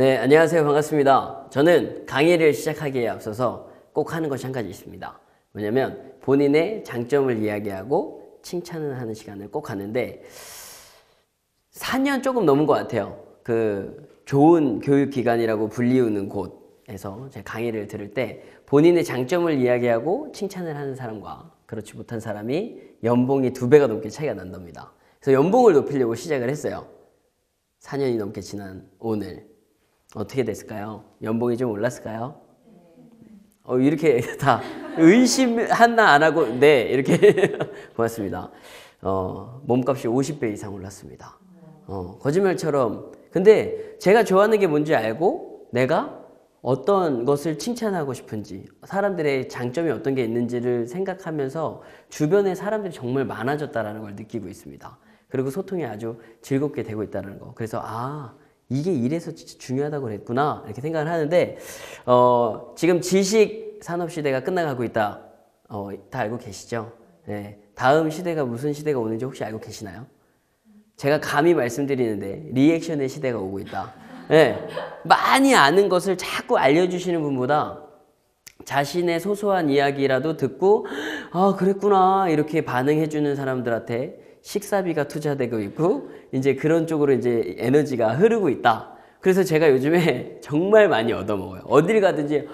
네, 안녕하세요. 반갑습니다. 저는 강의를 시작하기에 앞서서 꼭 하는 것이 한 가지 있습니다. 뭐냐면 본인의 장점을 이야기하고 칭찬을 하는 시간을 꼭 하는데 4년 조금 넘은 것 같아요. 그 좋은 교육기관이라고 불리우는 곳에서 제가 강의를 들을 때 본인의 장점을 이야기하고 칭찬을 하는 사람과 그렇지 못한 사람이 연봉이 두 배가 넘게 차이가 난답니다. 그래서 연봉을 높이려고 시작을 했어요. 4년이 넘게 지난 오늘 어떻게 됐을까요? 연봉이 좀 올랐을까요? 어, 이렇게 다 의심 하나 안 하고 네 이렇게 고맙습니다. 어, 몸값이 50배 이상 올랐습니다. 어, 거짓말처럼 근데 제가 좋아하는 게 뭔지 알고 내가 어떤 것을 칭찬하고 싶은지 사람들의 장점이 어떤 게 있는지를 생각하면서 주변에 사람들이 정말 많아졌다라는 걸 느끼고 있습니다. 그리고 소통이 아주 즐겁게 되고 있다는 거. 그래서 아 이게 이래서 중요하다고 그랬구나 이렇게 생각을 하는데 어, 지금 지식 산업 시대가 끝나가고 있다. 어, 다 알고 계시죠? 네. 다음 시대가 무슨 시대가 오는지 혹시 알고 계시나요? 제가 감히 말씀드리는데 리액션의 시대가 오고 있다. 네. 많이 아는 것을 자꾸 알려주시는 분보다 자신의 소소한 이야기라도 듣고 아 그랬구나 이렇게 반응해주는 사람들한테 식사비가 투자되고 있고 이제 그런 쪽으로 이제 에너지가 흐르고 있다. 그래서 제가 요즘에 정말 많이 얻어먹어요. 어딜 가든지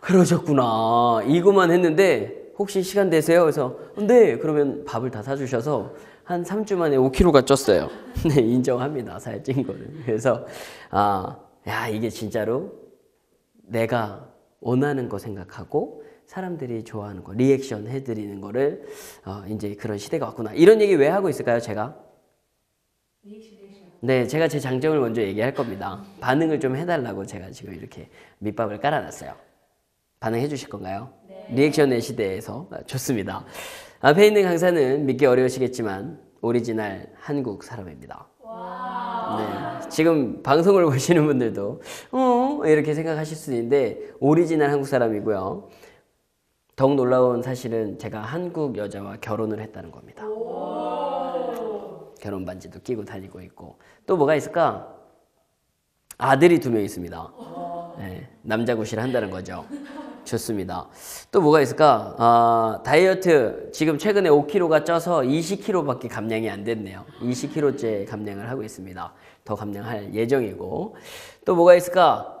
그러셨구나 이거만 했는데 혹시 시간 되세요? 그래서 네 그러면 밥을 다 사주셔서 한 3주 만에 5kg가 쪘어요. 네 인정합니다 살찐 거는. 그래서 아야 이게 진짜로 내가 원하는 거 생각하고 사람들이 좋아하는 거 리액션 해드리는 거를 어, 이제 그런 시대가 왔구나 이런 얘기 왜 하고 있을까요 제가? 네 제가 제 장점을 먼저 얘기할 겁니다 반응을 좀 해달라고 제가 지금 이렇게 밑밥을 깔아놨어요 반응해 주실 건가요? 리액션의 시대에서 아, 좋습니다 앞에 있는 강사는 믿기 어려우시겠지만 오리지널 한국 사람입니다 네. 지금 방송을 보시는 분들도 어 이렇게 생각하실 수 있는데 오리지널 한국 사람이고요. 더욱 놀라운 사실은 제가 한국 여자와 결혼을 했다는 겁니다. 결혼 반지도 끼고 다니고 있고 또 뭐가 있을까? 아들이 두 명 있습니다. 네, 남자 구실을 한다는 거죠. 좋습니다. 또 뭐가 있을까? 아, 다이어트 지금 최근에 5kg가 쪄서 20kg밖에 감량이 안 됐네요. 20kg째 감량을 하고 있습니다. 더 감량할 예정이고 또 뭐가 있을까?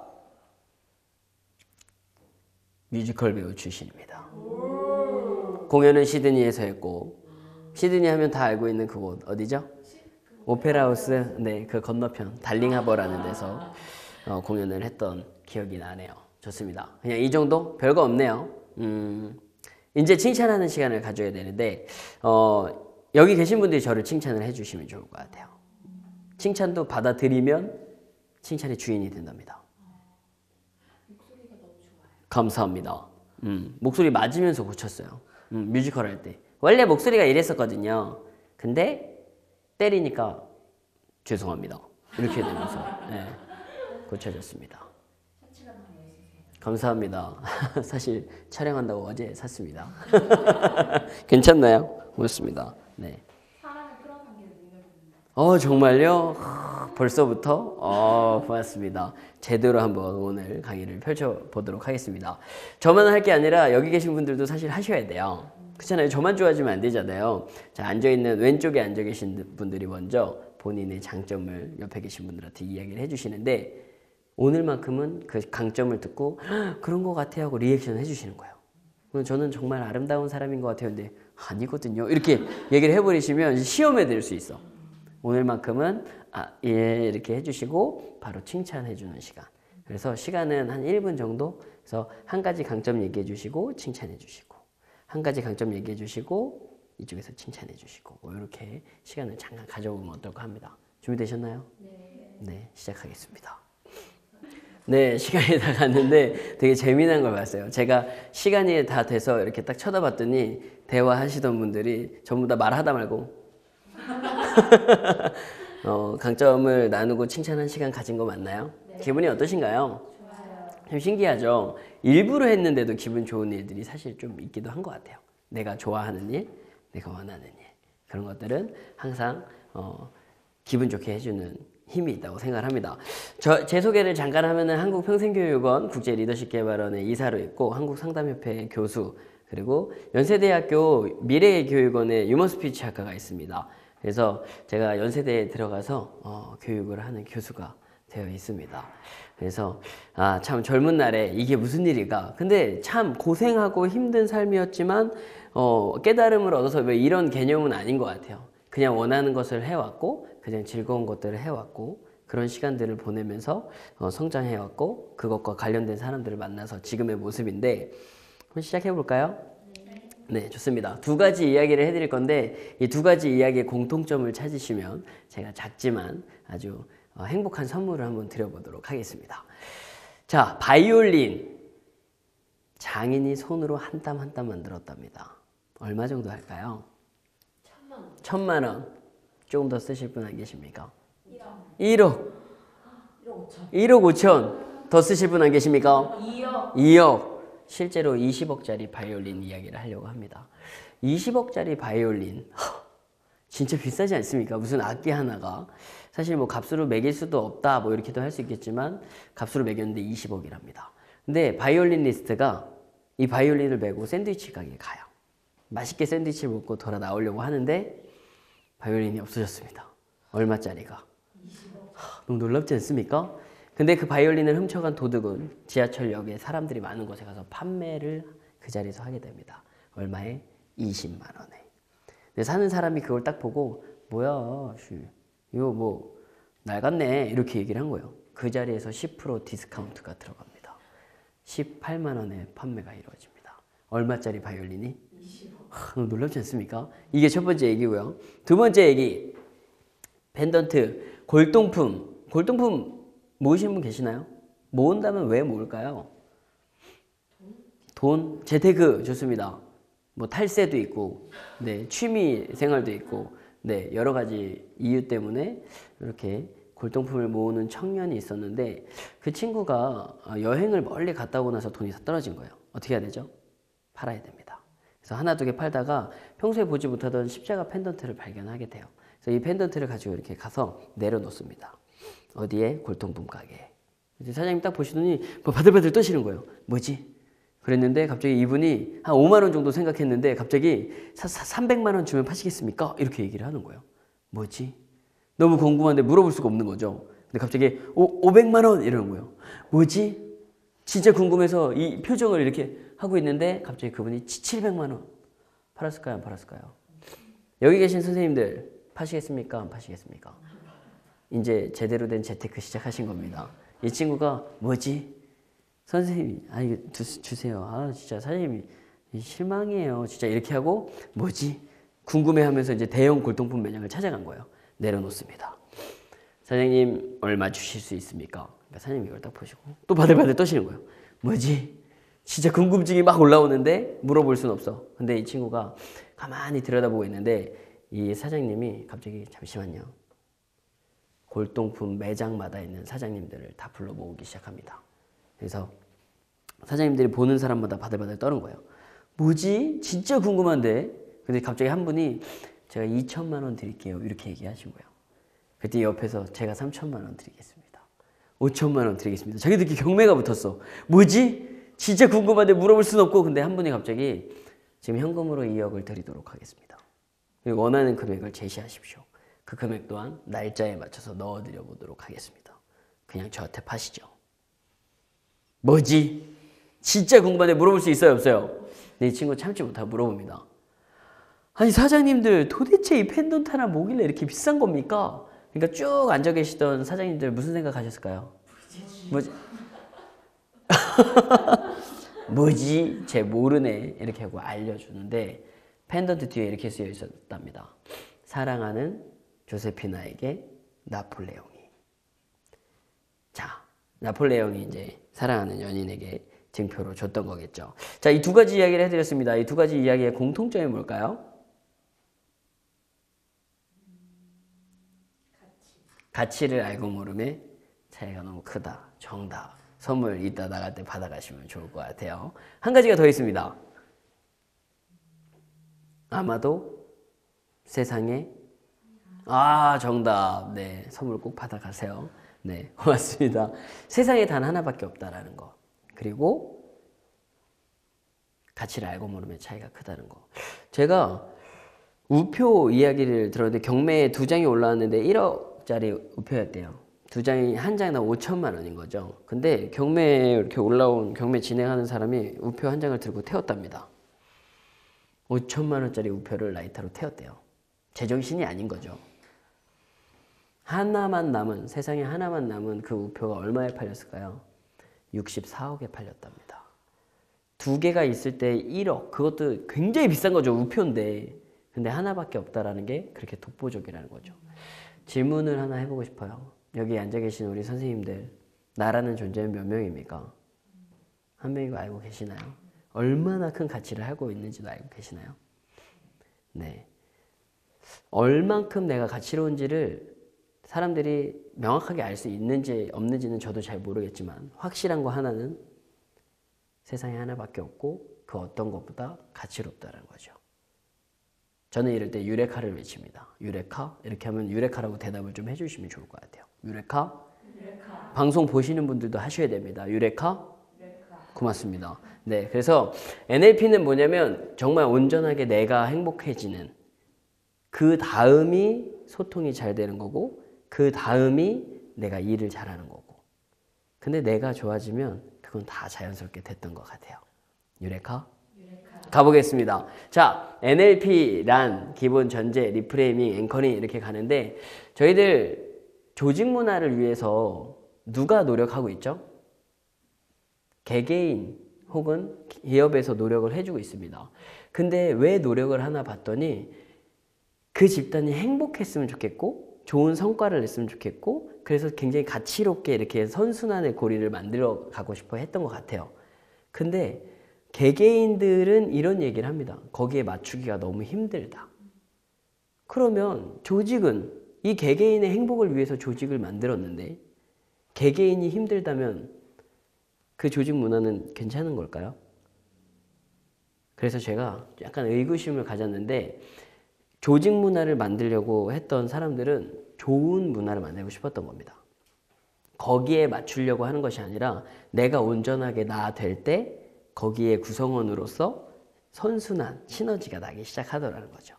뮤지컬 배우 출신입니다. 공연은 시드니에서 했고 시드니 하면 다 알고 있는 그곳 어디죠? 오페라 하우스 네그 건너편 달링하버라는 데서 어, 공연을 했던 기억이 나네요. 좋습니다. 그냥 이 정도 별거 없네요. 음, 이제 칭찬하는 시간을 가져야 되는데 어, 여기 계신 분들이 저를 칭찬을 해주시면 좋을 것 같아요. 칭찬도 받아들이면 칭찬의 주인이 된답니다. 감사합니다. 음, 목소리 맞으면서 고쳤어요. 음, 뮤지컬 할 때. 원래 목소리가 이랬었거든요. 근데 때리니까 죄송합니다. 이렇게 되면서 네, 고쳐졌습니다. 감사합니다. 사실 촬영한다고 어제 샀습니다. 괜찮나요? 고맙습니다. 네. 어 정말요? 하, 벌써부터? 어 고맙습니다. 제대로 한번 오늘 강의를 펼쳐보도록 하겠습니다. 저만 할 게 아니라 여기 계신 분들도 사실 하셔야 돼요. 그렇잖아요. 저만 좋아지면 안 되잖아요. 자 앉아있는 왼쪽에 앉아 계신 분들이 먼저 본인의 장점을 옆에 계신 분들한테 이야기를 해주시는데 오늘만큼은 그 강점을 듣고 그런 것 같아요 하고 리액션을 해주시는 거예요. 저는 정말 아름다운 사람인 것 같아요. 근데 아니거든요. 이렇게 얘기를 해버리시면 시험에 들 수 있어. 오늘만큼은 아, 예 이렇게 해주시고 바로 칭찬해주는 시간. 그래서 시간은 한 1분 정도. 그래서 한 가지 강점 얘기해 주시고 칭찬해 주시고 한 가지 강점 얘기해 주시고 이쪽에서 칭찬해 주시고 뭐 이렇게 시간을 잠깐 가져보면 어떨까 합니다. 준비되셨나요? 네. 네, 시작하겠습니다. 네, 시간이 다 갔는데 되게 재미난 걸 봤어요. 제가 시간이 다 돼서 이렇게 딱 쳐다봤더니 대화하시던 분들이 전부 다 말하다 말고 어, 강점을 나누고 칭찬한 시간 가진 거 맞나요? 기분이 어떠신가요? 좀 신기하죠? 일부러 했는데도 기분 좋은 일들이 사실 좀 있기도 한 것 같아요. 내가 좋아하는 일, 내가 원하는 일. 그런 것들은 항상 어, 기분 좋게 해주는 힘이 있다고 생각을 합니다. 저, 제 소개를 잠깐 하면은 한국평생교육원 국제리더십개발원의 이사로 있고 한국상담협회 교수 그리고 연세대학교 미래교육원의 유머스피치 학과가 있습니다. 그래서 제가 연세대에 들어가서 어, 교육을 하는 교수가 되어 있습니다. 그래서 아 참 젊은 날에 이게 무슨 일일까? 근데 참 고생하고 힘든 삶이었지만 어, 깨달음을 얻어서 왜 이런 개념은 아닌 것 같아요. 그냥 원하는 것을 해왔고 그냥 즐거운 것들을 해왔고 그런 시간들을 보내면서 어, 성장해왔고 그것과 관련된 사람들을 만나서 지금의 모습인데 한번 시작해 볼까요? 네, 좋습니다. 두 가지 이야기를 해드릴 건데 이 두 가지 이야기의 공통점을 찾으시면 제가 작지만 아주 어, 행복한 선물을 한번 드려보도록 하겠습니다. 자, 바이올린 장인이 손으로 한 땀 한 땀 만들었답니다. 얼마 정도 할까요? 천만 원. 천만 원. 조금 더 쓰실 분 안 계십니까? 1억. 1억 5천. 1억 5천. 더 쓰실 분 안 계십니까? 2억. 2억. 실제로 20억짜리 바이올린 이야기를 하려고 합니다. 20억짜리 바이올린. 진짜 비싸지 않습니까? 무슨 악기 하나가. 사실 뭐 값으로 매길 수도 없다 뭐 이렇게도 할 수 있겠지만 값으로 매겼는데 20억이랍니다. 근데 바이올리니스트가 이 바이올린을 메고 샌드위치 가게에 가요. 맛있게 샌드위치를 먹고 돌아 나오려고 하는데 바이올린이 없어졌습니다. 얼마짜리가? 하, 너무 놀랍지 않습니까? 근데 그 바이올린을 훔쳐간 도둑은 지하철역에 사람들이 많은 곳에 가서 판매를 그 자리에서 하게 됩니다. 얼마에? 20만 원에. 근데 사는 사람이 그걸 딱 보고 뭐야, 씨, 이거 뭐 낡았네 이렇게 얘기를 한 거예요. 그 자리에서 10% 디스카운트가 들어갑니다. 18만 원에 판매가 이루어집니다. 얼마짜리 바이올린이? 20억. 너무 놀랍지 않습니까? 이게 첫 번째 얘기고요. 두 번째 얘기. 펜던트, 골동품. 골동품 모으시는 분 계시나요? 모은다면 왜 모을까요? 돈, 재테크 좋습니다. 뭐 탈세도 있고, 네, 취미 생활도 있고, 네, 여러 가지 이유 때문에 이렇게 골동품을 모으는 청년이 있었는데 그 친구가 여행을 멀리 갔다 오고 나서 돈이 다 떨어진 거예요. 어떻게 해야 되죠? 팔아야 됩니다. 그래서 하나 두 개 팔다가 평소에 보지 못하던 십자가 펜던트를 발견하게 돼요. 그래서 이 펜던트를 가지고 이렇게 가서 내려놓습니다. 어디에? 골동품 가게에. 사장님 딱 보시더니 뭐 바들바들 떠시는 거예요. 뭐지? 그랬는데 갑자기 이분이 한 5만 원 정도 생각했는데 갑자기 300만 원 주면 파시겠습니까? 이렇게 얘기를 하는 거예요. 뭐지? 너무 궁금한데 물어볼 수가 없는 거죠. 근데 갑자기 오, 500만 원 이러는 거예요. 뭐지? 진짜 궁금해서 이 표정을 이렇게 하고 있는데 갑자기 그분이 700만 원 팔았을까요? 안 팔았을까요? 여기 계신 선생님들 파시겠습니까? 안 파시겠습니까? 이제 제대로 된 재테크 시작하신 겁니다. 이 친구가 뭐지? 선생님이 아 이거 주세요. 아 진짜 사장님이 실망이에요. 진짜 이렇게 하고 뭐지? 궁금해 하면서 이제 대형 골동품 매장을 찾아간 거예요. 내려놓습니다. 사장님 얼마 주실 수 있습니까? 그러니까 사장님 이걸 딱 보시고 또 바들바들 떠시는 거예요. 뭐지? 진짜 궁금증이 막 올라오는데 물어볼 수는 없어. 근데 이 친구가 가만히 들여다보고 있는데 이 사장님이 갑자기 잠시만요. 골동품 매장마다 있는 사장님들을 다 불러 모으기 시작합니다. 그래서 사장님들이 보는 사람마다 바들바들 떠는 거예요. 뭐지? 진짜 궁금한데. 근데 갑자기 한 분이 제가 2천만 원 드릴게요. 이렇게 얘기하신 거예요. 그때 옆에서 제가 3천만 원 드리겠습니다. 5천만 원 드리겠습니다. 자기들끼리 경매가 붙었어. 뭐지? 진짜 궁금한데 물어볼 수는 없고 근데 한 분이 갑자기 지금 현금으로 2억을 드리도록 하겠습니다. 원하는 금액을 제시하십시오. 그 금액 또한 날짜에 맞춰서 넣어드려 보도록 하겠습니다. 그냥 저한테 파시죠. 뭐지? 진짜 궁금한데 물어볼 수 있어요, 없어요? 네 친구 참지 못하고 물어봅니다. 아니 사장님들 도대체 이 하나 뭐길래 이렇게 비싼 겁니까? 그러니까 쭉 앉아 계시던 사장님들 무슨 생각하셨을까요? 뭐지? 뭐지? 제 모르네 이렇게 하고 알려주는데 펜던트 뒤에 이렇게 쓰여 있었답니다. 사랑하는 조세피나에게 나폴레옹이. 자, 나폴레옹이 이제 사랑하는 연인에게 증표로 줬던 거겠죠. 자, 이 두 가지 이야기를 해드렸습니다. 이 두 가지 이야기의 공통점이 뭘까요? 가치 를 알고 모름에 차이가 너무 크다. 정답. 선물 이따 나갈 때 받아가시면 좋을 것 같아요. 한 가지가 더 있습니다. 아마도 세상에 아, 정답. 네, 선물 꼭 받아가세요. 네, 고맙습니다. 세상에 단 하나밖에 없다라는 거. 그리고 가치를 알고 모르면 차이가 크다는 거. 제가 우표 이야기를 들었는데 경매에 두 장이 올라왔는데 1억짜리 우표였대요. 두 장이 한 장당 5천만 원인 거죠. 근데 경매에 이렇게 올라온 경매 진행하는 사람이 우표 한 장을 들고 태웠답니다. 5천만 원짜리 우표를 라이터로 태웠대요. 제정신이 아닌 거죠. 하나만 남은 세상에 하나만 남은 그 우표가 얼마에 팔렸을까요? 64억에 팔렸답니다. 두 개가 있을 때 1억 그것도 굉장히 비싼 거죠 우표인데 근데 하나밖에 없다라는 게 그렇게 독보적이라는 거죠. 질문을 하나 해보고 싶어요. 여기 앉아 계신 우리 선생님들 나라는 존재는 몇 명입니까? 한 명이고 알고 계시나요? 얼마나 큰 가치를 하고 있는지도 알고 계시나요? 네. 얼만큼 내가 가치로운지를 사람들이 명확하게 알 수 있는지 없는지는 저도 잘 모르겠지만 확실한 거 하나는 세상에 하나밖에 없고 그 어떤 것보다 가치롭다는 거죠. 저는 이럴 때 유레카를 외칩니다. 유레카 이렇게 하면 유레카라고 대답을 좀 해주시면 좋을 것 같아요. 유레카. 유레카. 방송 보시는 분들도 하셔야 됩니다. 유레카. 유레카. 고맙습니다. 네, 그래서 NLP는 뭐냐면 정말 온전하게 내가 행복해지는 그 다음이 소통이 잘 되는 거고 그 다음이 내가 일을 잘하는 거고. 근데 내가 좋아지면 그건 다 자연스럽게 됐던 것 같아요. 유레카? 가보겠습니다. 자, NLP란 기본 전제, reframing, anchoring 이렇게 가는데 저희들 조직 문화를 위해서 누가 노력하고 있죠? 개개인 혹은 기업에서 노력을 해주고 있습니다. 근데 왜 노력을 하나 봤더니 그 집단이 행복했으면 좋겠고 좋은 성과를 냈으면 좋겠고 그래서 굉장히 가치롭게 이렇게 선순환의 고리를 만들어 가고 싶어 했던 것 같아요. 근데 개개인들은 이런 얘기를 합니다. 거기에 맞추기가 너무 힘들다. 그러면 조직은 이 개개인의 행복을 위해서 조직을 만들었는데 개개인이 힘들다면 그 조직 문화는 괜찮은 걸까요? 그래서 제가 약간 의구심을 가졌는데 조직 문화를 만들려고 했던 사람들은 좋은 문화를 만들고 싶었던 겁니다. 거기에 맞추려고 하는 것이 아니라 내가 온전하게 나 될 때 거기에 구성원으로서 선순환, 시너지가 나기 시작하더라는 거죠.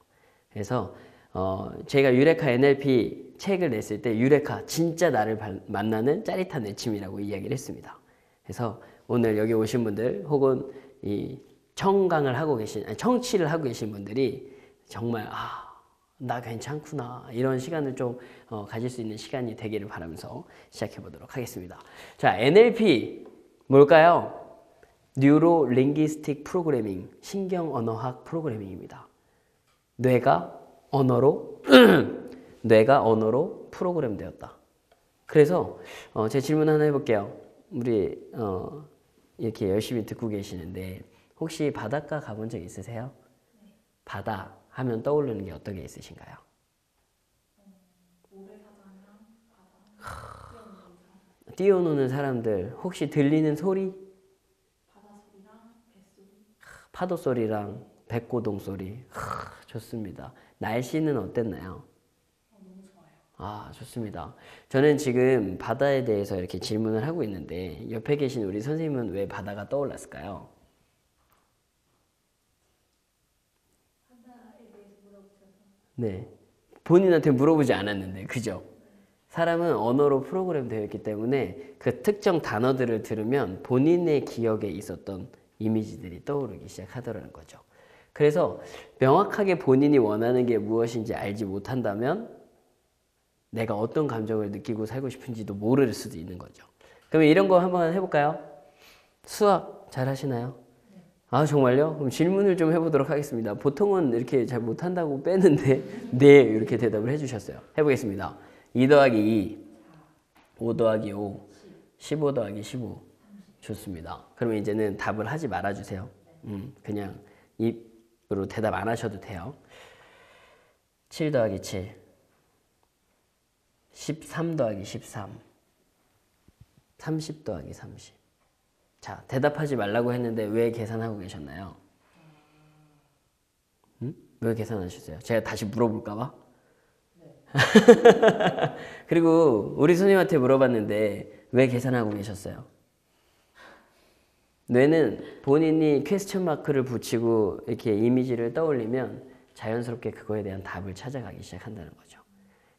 그래서 어, 제가 유레카 NLP 책을 냈을 때 유레카 진짜 나를 발, 만나는 짜릿한 내침이라고 이야기를 했습니다. 그래서 오늘 여기 오신 분들 혹은 이 청강을 하고 계신 아니, 청취를 하고 계신 분들이 정말 아, 나 괜찮구나 이런 시간을 좀 어, 가질 수 있는 시간이 되기를 바라면서 시작해 보도록 하겠습니다. 자, NLP 뭘까요? 뉴로 링기스틱 프로그래밍, 신경 언어학 프로그래밍입니다. 뇌가 언어로 뇌가 언어로 프로그램 되었다. 그래서 어, 제 질문 하나 해볼게요. 우리 어, 이렇게 열심히 듣고 계시는데 혹시 바닷가 가본 적 있으세요? 바다 하면 떠오르는 게 어떤 게 있으신가요? 뛰어노는 사람들 혹시 들리는 소리? 파도 소리랑 백고동 소리 하, 좋습니다. 날씨는 어땠나요? 아 좋습니다. 저는 지금 바다에 대해서 이렇게 질문을 하고 있는데 옆에 계신 우리 선생님은 왜 바다가 떠올랐을까요? 네. 본인한테 물어보지 않았는데, 그죠? 사람은 언어로 프로그램 되어 있기 때문에 그 특정 단어들을 들으면 본인의 기억에 있었던 이미지들이 떠오르기 시작하더라는 거죠. 그래서 명확하게 본인이 원하는 게 무엇인지 알지 못한다면 내가 어떤 감정을 느끼고 살고 싶은지도 모를 수도 있는 거죠. 그러면 이런 거 한번 해볼까요? 수학 잘 하시나요? 아 정말요? 그럼 질문을 좀 해보도록 하겠습니다. 보통은 이렇게 잘 못한다고 빼는데 네 이렇게 대답을 해주셨어요. 해보겠습니다. 2 더하기 2, 5 더하기 5, 15 더하기 15 좋습니다. 그러면 이제는 답을 하지 말아주세요. 음, 그냥 입으로 대답 안 하셔도 돼요. 7 더하기 7, 13 더하기 13, 30 더하기 30. 자, 대답하지 말라고 했는데 왜 계산하고 계셨나요? 응? 왜 계산하셨어요? 제가 다시 물어볼까봐? 그리고 우리 선생님한테 물어봤는데 왜 계산하고 계셨어요? 뇌는 본인이 퀘스천 마크를 붙이고 이렇게 이미지를 떠올리면 자연스럽게 그거에 대한 답을 찾아가기 시작한다는 거죠.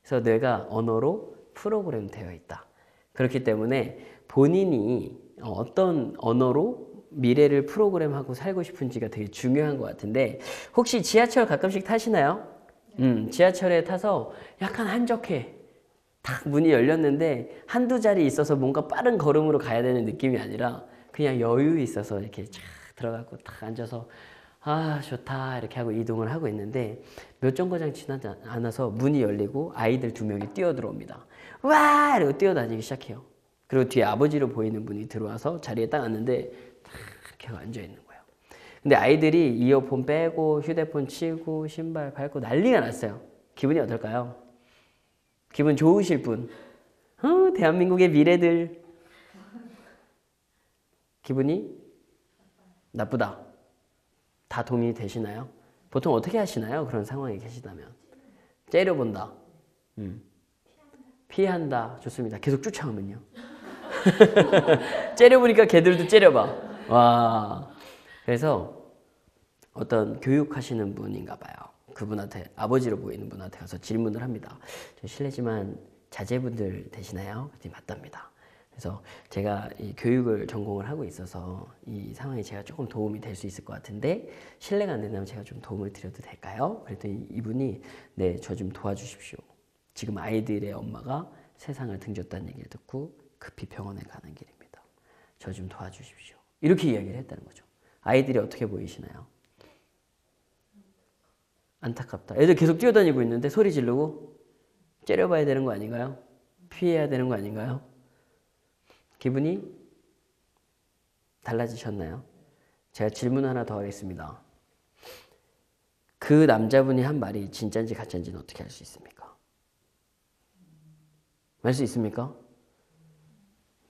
그래서 뇌가 언어로 프로그램 되어 있다. 그렇기 때문에 본인이 어떤 언어로 미래를 프로그램하고 살고 싶은지가 되게 중요한 것 같은데 혹시 지하철 가끔씩 타시나요? 음, 지하철에 타서 약간 한적해. 딱 문이 열렸는데 한두 자리 있어서 뭔가 빠른 걸음으로 가야 되는 느낌이 아니라 그냥 여유 있어서 이렇게 쫙 들어가고 딱 앉아서 아 좋다 이렇게 하고 이동을 하고 있는데 몇 정거장 지나지 않아서 문이 열리고 아이들 두 명이 뛰어 들어옵니다. 와 이러고 뛰어다니기 시작해요. 그리고 뒤에 아버지로 보이는 분이 들어와서 자리에 딱 앉는데 이렇게 앉아 있는 거예요. 근데 아이들이 이어폰 빼고 휴대폰 치고 신발 밟고 난리가 났어요. 기분이 어떨까요? 기분 좋으실 분. 어, 대한민국의 미래들. 기분이 나쁘다. 다 동의 되시나요? 보통 어떻게 하시나요? 그런 상황에 계시다면. 째려본다. 음. 피한다. 좋습니다. 계속 쫓아오면요. 째려보니까 걔들도 째려봐. 와. 그래서 어떤 교육하시는 분인가 봐요. 그분한테 아버지로 보이는 분한테 가서 질문을 합니다. 저 실례지만 자제분들 되시나요? 그랬더니 맞답니다. 그래서 제가 이 교육을 전공을 하고 있어서 이 상황에 제가 조금 도움이 될 수 있을 것 같은데 실례가 안 된다면 제가 좀 도움을 드려도 될까요? 그랬더니 이분이 네, 저 좀 도와주십시오. 지금 아이들의 엄마가 세상을 등졌다는 얘기를 듣고 급히 병원에 가는 길입니다. 저 좀 도와주십시오. 이렇게 이야기를 했다는 거죠. 아이들이 어떻게 보이시나요? 안타깝다. 애들 계속 뛰어다니고 있는데 소리 지르고 째려봐야 되는 거 아닌가요? 피해야 되는 거 아닌가요? 기분이 달라지셨나요? 제가 질문 하나 더 하겠습니다. 그 남자분이 한 말이 진짜인지 가짜인지는 어떻게 알 수 있습니까? 알 수 있습니까?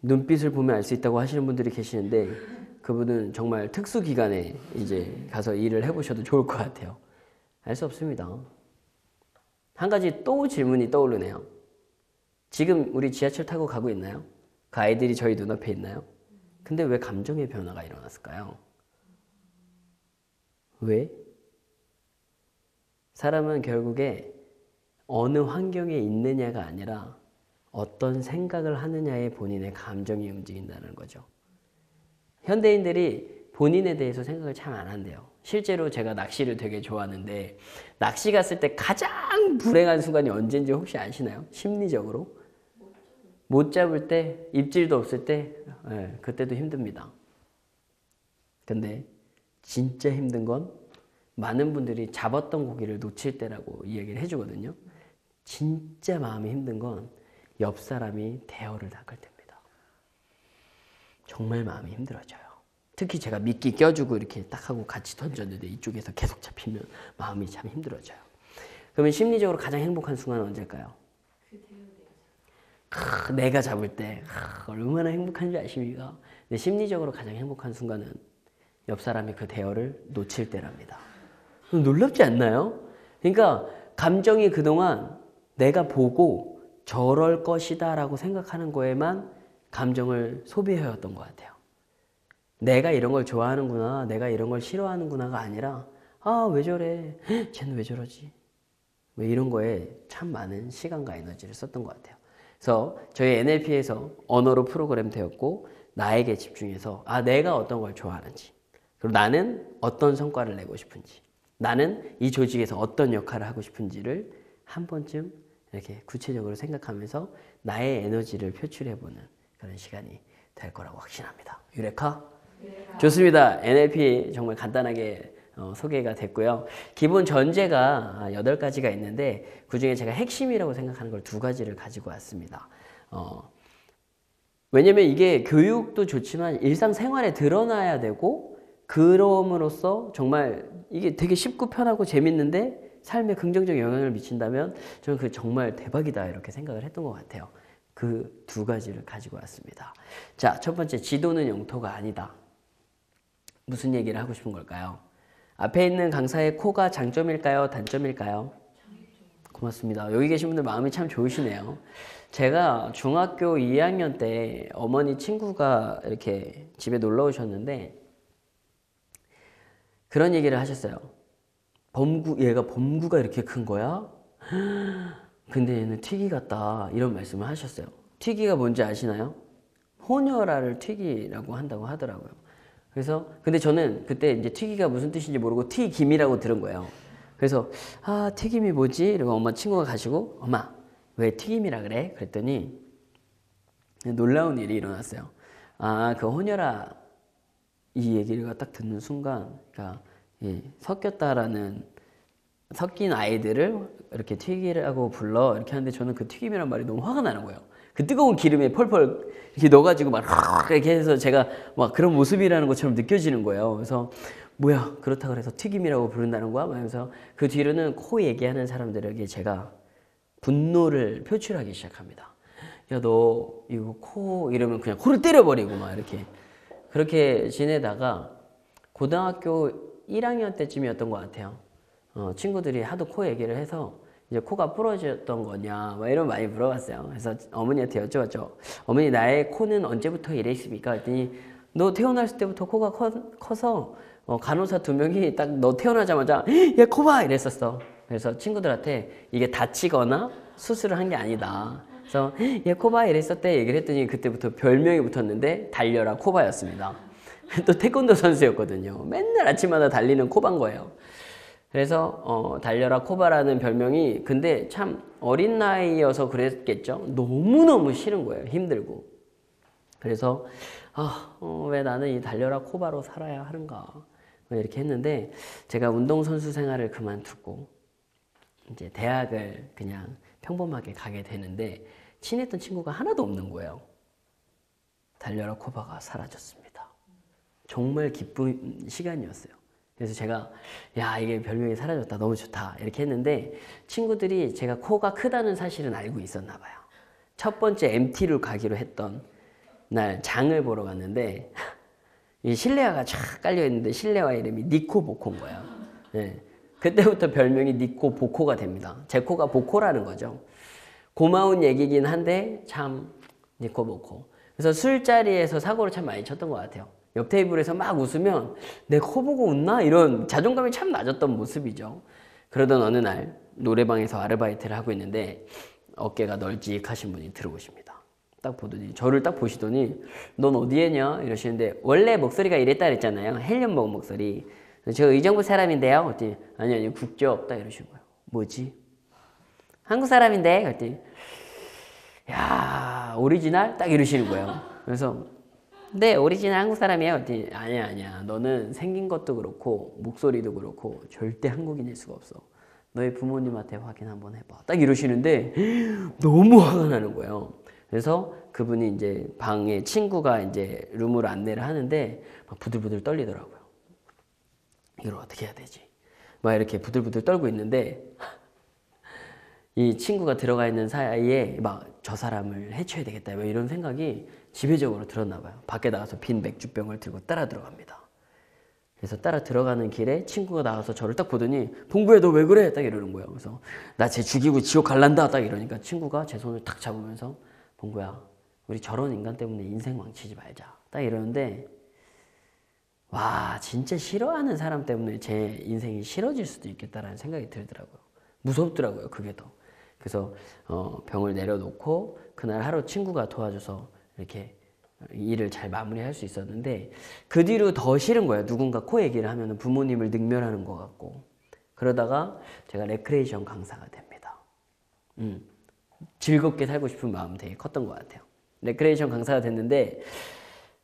눈빛을 보면 알 수 있다고 하시는 분들이 계시는데 그분은 정말 특수 기관에 이제 가서 일을 해보셔도 좋을 것 같아요. 알 수 없습니다. 한 가지 또 질문이 떠오르네요. 지금 우리 지하철 타고 가고 있나요? 그 아이들이 저희 눈앞에 있나요? 근데 왜 감정의 변화가 일어났을까요? 왜? 사람은 결국에 어느 환경에 있느냐가 아니라 어떤 생각을 하느냐에 본인의 감정이 움직인다는 거죠. 현대인들이 본인에 대해서 생각을 참 안 한대요. 실제로 제가 낚시를 되게 좋아하는데 낚시 갔을 때 가장 불행한 순간이 언제인지 혹시 아시나요? 심리적으로? 못 잡을 때, 입질도 없을 때, 네, 그때도 힘듭니다. 근데 진짜 힘든 건 많은 분들이 잡았던 고기를 놓칠 때라고 이야기를 해주거든요. 진짜 마음이 힘든 건 옆 사람이 대어를 닦을 때입니다. 정말 마음이 힘들어져요. 특히 제가 미끼 껴주고 이렇게 딱 하고 같이 던졌는데 이쪽에서 계속 잡히면 마음이 참 힘들어져요. 그러면 심리적으로 가장 행복한 순간은 언제일까요? 크, 내가 잡을 때 크, 얼마나 행복한지 아십니까? 근데 심리적으로 가장 행복한 순간은 옆 사람이 그 대어를 놓칠 때랍니다. 놀랍지 않나요? 그러니까 감정이 그동안 내가 보고 저럴 것이다 라고 생각하는 거에만 감정을 소비해왔던 것 같아요. 내가 이런 걸 좋아하는구나, 내가 이런 걸 싫어하는구나가 아니라, 아, 왜 저래? 쟤는 왜 저러지? 왜 이런 거에 참 많은 시간과 에너지를 썼던 것 같아요. 그래서 저희 NLP에서 언어로 프로그램 되었고, 나에게 집중해서, 아, 내가 어떤 걸 좋아하는지, 그리고 나는 어떤 성과를 내고 싶은지, 나는 이 조직에서 어떤 역할을 하고 싶은지를 한 번쯤 이렇게 구체적으로 생각하면서 나의 에너지를 표출해보는 그런 시간이 될 거라고 확신합니다. 유레카? 좋습니다. NLP 정말 간단하게 어, 소개가 됐고요. 기본 전제가 8가지가 있는데 그 중에 제가 핵심이라고 생각하는 걸 두 가지를 가지고 왔습니다. 어, 왜냐면 이게 교육도 좋지만 일상생활에 드러나야 되고 그럼으로써 정말 이게 되게 쉽고 편하고 재밌는데 삶에 긍정적 영향을 미친다면 저는 그 정말 대박이다 이렇게 생각을 했던 것 같아요. 그 두 가지를 가지고 왔습니다. 자, 첫 번째 지도는 영토가 아니다. 무슨 얘기를 하고 싶은 걸까요? 앞에 있는 강사의 코가 장점일까요? 단점일까요? 고맙습니다. 여기 계신 분들 마음이 참 좋으시네요. 제가 중학교 2학년 때 어머니 친구가 이렇게 집에 놀러 오셨는데 그런 얘기를 하셨어요. 범구, 얘가 범구가 이렇게 큰 거야? 근데 얘는 튀기 같다. 이런 말씀을 하셨어요. 튀기가 뭔지 아시나요? 호녀라를 튀기라고 한다고 하더라고요. 그래서 근데 저는 그때 이제 튀기가 무슨 뜻인지 모르고 튀김이라고 들은 거예요. 그래서 아 튀김이 뭐지? 이러고 엄마 친구가 가시고 엄마 왜 튀김이라 그래? 그랬더니 놀라운 일이 일어났어요. 아그 호녀라 이 얘기를 딱 듣는 순간 그러니까 예, 섞였다라는 섞인 아이들을 이렇게 튀기라고 불러 이렇게 하는데 저는 그 튀김이란 말이 너무 화가 나는 거예요. 그 뜨거운 기름에 펄펄 이렇게 넣어가지고 막 이렇게 해서 제가 막 그런 모습이라는 것처럼 느껴지는 거예요. 그래서 뭐야 그렇다 그래서 튀김이라고 부른다는 거야? 하면서 그 뒤로는 코 얘기하는 사람들에게 제가 분노를 표출하기 시작합니다. 야 너 이거 코 이러면 그냥 코를 때려버리고 막 이렇게 그렇게 지내다가 고등학교 1학년 때쯤이었던 것 같아요. 어, 친구들이 하도 코 얘기를 해서 이제 코가 부러졌던 거냐 막 이런 많이 물어봤어요. 그래서 어머니한테 여쭤봤죠. 어머니 나의 코는 언제부터 이랬습니까? 했더니 너 태어났을 때부터 코가 커, 서 어, 간호사 두 명이 딱 너 태어나자마자 얘 코봐 이랬었어. 그래서 친구들한테 이게 다치거나 수술을 한 게 아니다. 그래서 얘 코바 이랬었대 얘기를 했더니 그때부터 별명이 붙었는데 달려라 코바였습니다. 또 태권도 선수였거든요. 맨날 아침마다 달리는 코바인 거예요. 그래서 어, 달려라 코바라는 별명이 근데 참 어린 나이여서 그랬겠죠. 너무너무 싫은 거예요. 힘들고. 그래서 아, 어, 왜 나는 이 달려라 코바로 살아야 하는가 이렇게 했는데 제가 운동선수 생활을 그만두고 이제 대학을 그냥 평범하게 가게 되는데 친했던 친구가 하나도 없는 거예요. 달려라 코바가 사라졌습니다. 정말 기쁜 시간이었어요. 그래서 제가 야 이게 별명이 사라졌다 너무 좋다 이렇게 했는데 친구들이 제가 코가 크다는 사실은 알고 있었나 봐요. 첫 번째 MT를 가기로 했던 날 장을 보러 갔는데 이 실내화가 쫙 깔려 있는데 실내화 이름이 니코 보코인 거야. 네. 그때부터 별명이 니코 보코가 됩니다. 제 코가 보코라는 거죠. 고마운 얘기긴 한데 참 니코 보코. 그래서 술자리에서 사고를 참 많이 쳤던 것 같아요. 옆 테이블에서 막 웃으면 내 코 보고 웃나? 이런 자존감이 참 낮았던 모습이죠. 그러던 어느 날 노래방에서 아르바이트를 하고 있는데 어깨가 널찍하신 분이 들어오십니다. 딱 보더니 저를 딱 보시더니 넌 어디에냐 이러시는데 원래 목소리가 이랬다 그랬잖아요. 헬륨 먹은 목소리. 저 의정부 사람인데요. 그랬더니 아니 아니 국적 딱 이러시는 거예요. 뭐지? 한국 사람인데 그랬더니 야 오리지널 딱 이러시는 거예요. 그래서 네 오리지널 한국 사람이에요. 그랬더니 아니야 아니야 너는 생긴 것도 그렇고 목소리도 그렇고 절대 한국인일 수가 없어. 너희 부모님한테 확인 한번 해봐. 딱 이러시는데 너무 화가 나는 거예요. 그래서 그분이 이제 방에 친구가 이제 룸으로 안내를 하는데 막 부들부들 떨리더라고요. 이걸 어떻게 해야 되지? 막 이렇게 부들부들 떨고 있는데 이 친구가 들어가 있는 사이에 막저 사람을 해쳐야 되겠다 뭐 이런 생각이 지배적으로 들었나 봐요. 밖에 나가서 빈 맥주병을 들고 따라 들어갑니다. 그래서 따라 들어가는 길에 친구가 나와서 저를 딱 보더니 봉구야 너 왜 그래? 딱 이러는 거예요. 그래서 나 쟤 죽이고 지옥 갈란다 딱 이러니까 친구가 제 손을 탁 잡으면서 봉구야 우리 저런 인간 때문에 인생 망치지 말자 딱 이러는데 와 진짜 싫어하는 사람 때문에 제 인생이 싫어질 수도 있겠다라는 생각이 들더라고요. 무섭더라고요 그게 더. 그래서 어, 병을 내려놓고 그날 하루 친구가 도와줘서 이렇게 일을 잘 마무리할 수 있었는데 그 뒤로 더 싫은 거예요. 누군가 코 얘기를 하면 부모님을 능멸하는 것 같고 그러다가 제가 레크레이션 강사가 됩니다. 음, 즐겁게 살고 싶은 마음 되게 컸던 것 같아요. 레크레이션 강사가 됐는데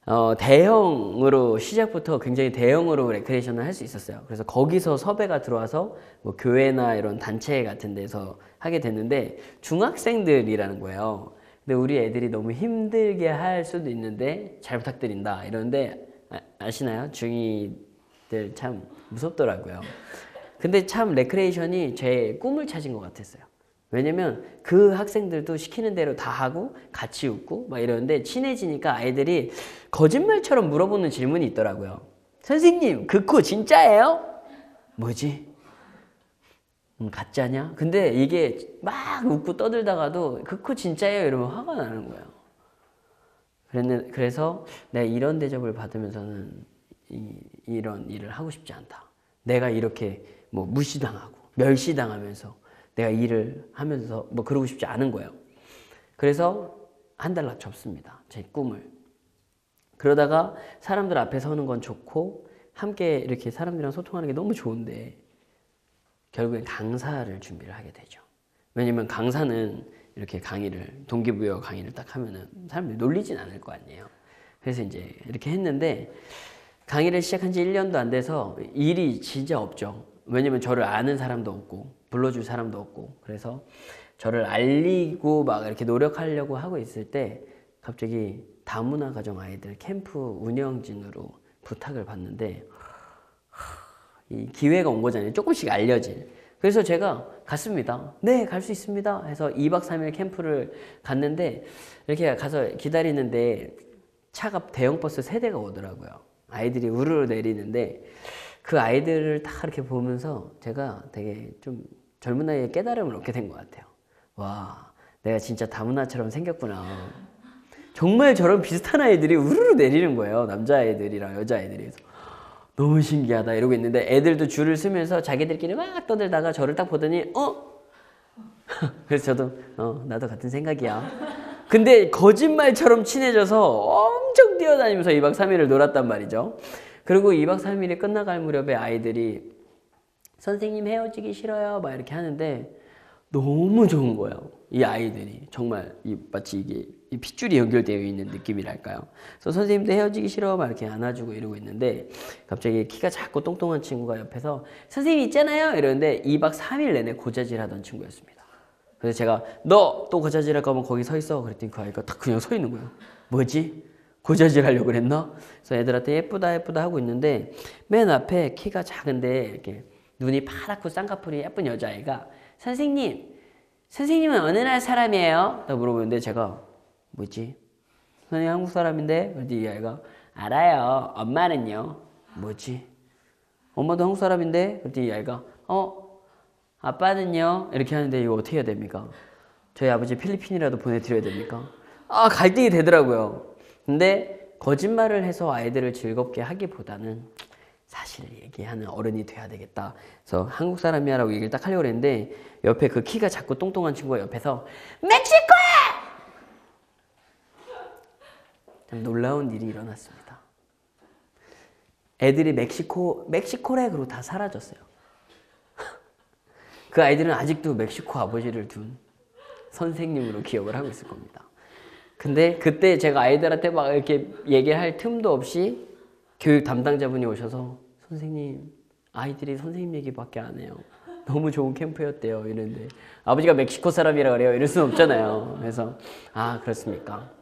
어, 대형으로 시작부터 굉장히 대형으로 레크레이션을 할 수 있었어요. 그래서 거기서 섭외가 들어와서 뭐 교회나 이런 단체 같은 데서 하게 됐는데 중학생들이라는 거예요. 근데 우리 애들이 너무 힘들게 할 수도 있는데 잘 부탁드린다 이러는데 아시나요 중2들 참 무섭더라고요. 근데 참 레크레이션이 제 꿈을 찾은 것 같았어요. 왜냐면 그 학생들도 시키는 대로 다 하고 같이 웃고 막 이러는데 친해지니까 아이들이 거짓말처럼 물어보는 질문이 있더라고요. 선생님, 그 코 진짜예요? 뭐지? 음, 가짜냐? 근데 이게 막 웃고 떠들다가도 그코 진짜예요 이러면 화가 나는 거예요. 그랬는, 그래서 내가 이런 대접을 받으면서는 이, 이런 일을 하고 싶지 않다. 내가 이렇게 뭐 무시당하고 멸시당하면서 내가 일을 하면서 뭐 그러고 싶지 않은 거예요. 그래서 한달 낮췄습니다. 제 꿈을. 그러다가 사람들 앞에 서는 건 좋고 함께 이렇게 사람들이랑 소통하는 게 너무 좋은데 결국엔 강사를 준비를 하게 되죠. 왜냐면 강사는 이렇게 강의를 동기부여 강의를 딱 하면은 사람들이 놀리진 않을 거 아니에요. 그래서 이제 이렇게 했는데 강의를 시작한 지 1년도 안 돼서 일이 진짜 없죠. 왜냐면 저를 아는 사람도 없고 불러줄 사람도 없고 그래서 저를 알리고 막 이렇게 노력하려고 하고 있을 때 갑자기 다문화 가정 아이들 캠프 운영진으로 부탁을 받는데 이 기회가 온 거잖아요. 조금씩 알려질. 그래서 제가 갔습니다. 네, 갈 수 있습니다. 해서 2박 3일 캠프를 갔는데 이렇게 가서 기다리는데 차가 대형 버스 세 대가 오더라고요. 아이들이 우르르 내리는데 그 아이들을 딱 이렇게 보면서 제가 되게 좀 젊은 나이에 깨달음을 얻게 된 것 같아요. 와, 내가 진짜 다문화처럼 생겼구나. 정말 저런 비슷한 아이들이 우르르 내리는 거예요. 남자아이들이랑 여자아이들이. 너무 신기하다 이러고 있는데 애들도 줄을 쓰면서 자기들끼리 막 떠들다가 저를 딱 보더니 어? 그래서 저도 어 나도 같은 생각이야. 근데 거짓말처럼 친해져서 엄청 뛰어다니면서 2박 3일을 놀았단 말이죠. 그리고 2박 3일이 끝나갈 무렵에 아이들이 선생님 헤어지기 싫어요 막 이렇게 하는데 너무 좋은 거예요. 이 아이들이 정말 이 마치 이게 이 핏줄이 연결되어 있는 느낌이랄까요. 그래서 선생님도 헤어지기 싫어 막 이렇게 안아주고 이러고 있는데 갑자기 키가 작고 똥똥한 친구가 옆에서 선생님 있잖아요 이러는데 2박 3일 내내 고자질 하던 친구였습니다. 그래서 제가 너 또 고자질 할 거면 거기 서 있어 그랬더니 그 아이가 딱 그냥 서 있는 거예요. 뭐지? 고자질 하려고 그랬나? 그래서 애들한테 예쁘다 예쁘다 하고 있는데 맨 앞에 키가 작은데 이렇게 눈이 파랗고 쌍꺼풀이 예쁜 여자아이가 선생님 선생님은 어느 나라 사람이에요? 딱 물어보는데 제가 뭐지? 선생님 한국 사람인데? 그랬더니 이 아이가 알아요. 엄마는요? 뭐지? 엄마도 한국 사람인데? 그랬더니 이 아이가 어? 아빠는요? 이렇게 하는데 이거 어떻게 해야 됩니까? 저희 아버지 필리핀이라도 보내드려야 됩니까? 아 갈등이 되더라고요. 근데 거짓말을 해서 아이들을 즐겁게 하기보다는 사실을 얘기하는 어른이 돼야 되겠다. 그래서 한국 사람이야라고 얘기를 딱 하려고 했는데 옆에 그 키가 작고 똥똥한 친구가 옆에서 멕시코야! 참 놀라운 일이 일어났습니다. 애들이 멕시코 그러고 다 사라졌어요. 그 아이들은 아직도 멕시코 아버지를 둔 선생님으로 기억을 하고 있을 겁니다. 근데 그때 제가 아이들한테 막 이렇게 얘기할 틈도 없이 교육 담당자분이 오셔서 선생님 아이들이 선생님 얘기밖에 안 해요. 너무 좋은 캠프였대요. 이랬는데 아버지가 멕시코 사람이라 그래요. 이럴 수는 없잖아요. 그래서 아 그렇습니까?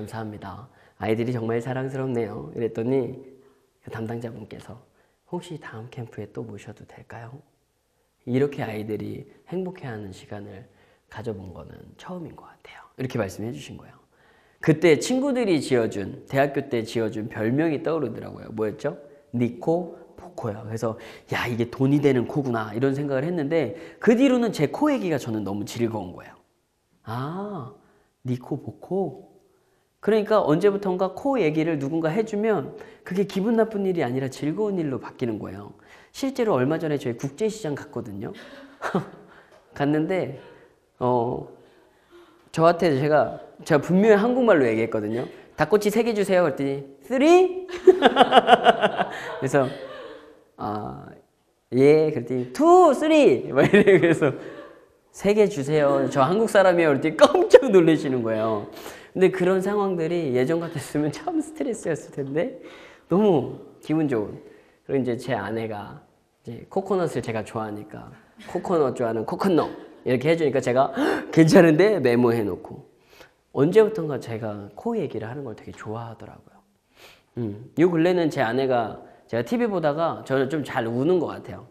감사합니다. 아이들이 정말 사랑스럽네요. 이랬더니 그 담당자분께서 혹시 다음 캠프에 또 모셔도 될까요? 이렇게 아이들이 행복해하는 시간을 가져본 거는 처음인 것 같아요. 이렇게 말씀해 주신 거예요. 그때 친구들이 지어준 대학교 때 지어준 별명이 떠오르더라고요. 뭐였죠? 니코 포코요. 그래서 야 이게 돈이 되는 코구나 이런 생각을 했는데 그 뒤로는 제 코 얘기가 저는 너무 즐거운 거예요. 아 니코 포코. 그러니까 언제부턴가 코 얘기를 누군가 해주면 그게 기분 나쁜 일이 아니라 즐거운 일로 바뀌는 거예요. 실제로 얼마 전에 저희 국제시장 갔거든요. 갔는데 어 저한테 제가 제가 분명히 한국말로 얘기했거든요. 닭꼬치 세개 주세요. 그랬더니 three? 그래서 아 예, 그랬더니 two, three 막 이래 그래서 세개 주세요. 저 한국 사람이에요. 그랬더니 깜짝 놀라시는 거예요. 근데 그런 상황들이 예전 같았으면 참 스트레스였을 텐데 너무 기분 좋은. 그리고 이제 제 아내가 이제 코코넛을 제가 좋아하니까 코코넛 좋아하는 코코넛 이렇게 해주니까 제가 괜찮은데 메모해 놓고 언제부턴가 제가 코 얘기를 하는 걸 되게 좋아하더라고요. 음, 요 근래는 제 아내가 제가 TV 보다가 저는 좀 잘 우는 것 같아요.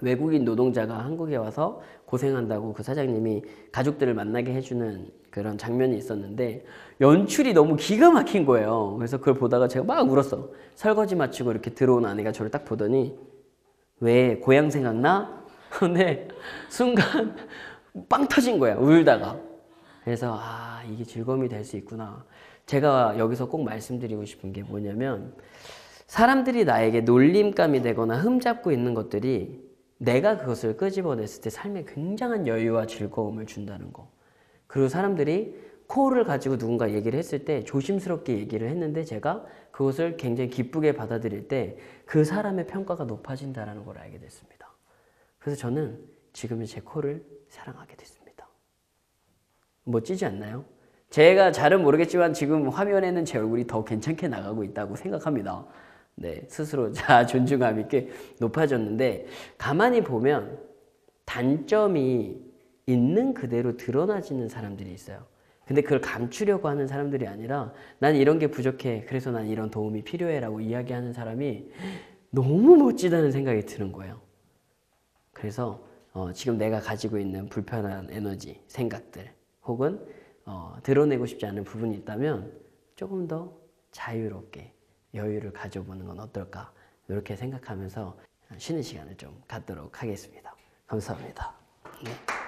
외국인 노동자가 한국에 와서 고생한다고 그 사장님이 가족들을 만나게 해주는 그런 장면이 있었는데 연출이 너무 기가 막힌 거예요. 그래서 그걸 보다가 제가 막 울었어. 설거지 마치고 이렇게 들어온 아내가 저를 딱 보더니 왜 고향 생각나? 근데 순간 빵 터진 거야 울다가 그래서 아 이게 즐거움이 될 수 있구나 제가 여기서 꼭 말씀드리고 싶은 게 뭐냐면 사람들이 나에게 놀림감이 되거나 흠잡고 있는 것들이 내가 그것을 끄집어냈을 때 삶에 굉장한 여유와 즐거움을 준다는 거 그리고 사람들이 코어를 가지고 누군가 얘기를 했을 때 조심스럽게 얘기를 했는데 제가 그것을 굉장히 기쁘게 받아들일 때 그 사람의 평가가 높아진다는 걸 알게 됐습니다. 그래서 저는 지금 제 코를 사랑하게 됐습니다. 멋지지 않나요? 제가 잘은 모르겠지만 지금 화면에는 제 얼굴이 더 괜찮게 나가고 있다고 생각합니다. 네, 스스로 자 존중감 있게 높아졌는데 가만히 보면 단점이 있는 그대로 드러나지는 사람들이 있어요. 근데 그걸 감추려고 하는 사람들이 아니라 난 이런 게 부족해. 그래서 난 이런 도움이 필요해 라고 이야기하는 사람이 너무 멋지다는 생각이 드는 거예요. 그래서 어, 지금 내가 가지고 있는 불편한 에너지, 생각들 혹은 어, 드러내고 싶지 않은 부분이 있다면 조금 더 자유롭게 여유를 가져보는 건 어떨까 이렇게 생각하면서 쉬는 시간을 좀 갖도록 하겠습니다. 감사합니다. 네.